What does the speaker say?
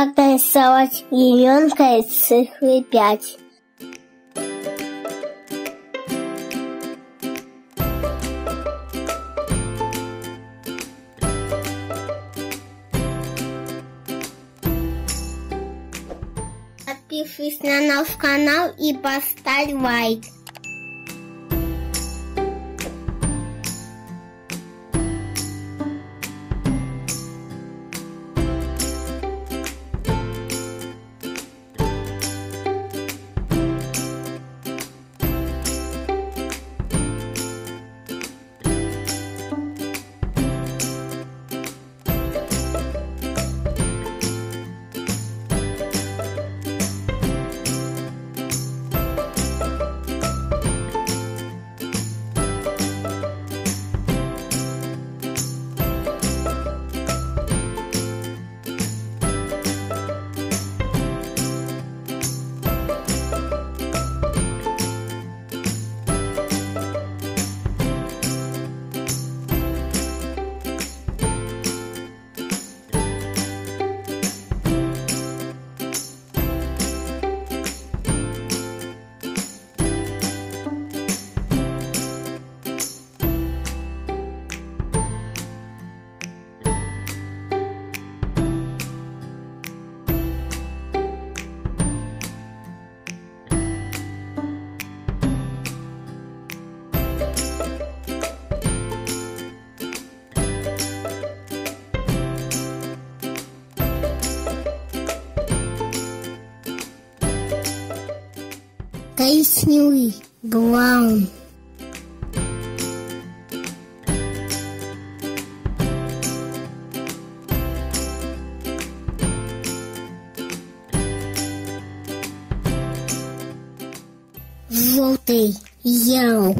Как нарисовать еленка из цифры пять? Подпишись на наш канал и поставь лайк. Коричневый браун. Желтый, yellow.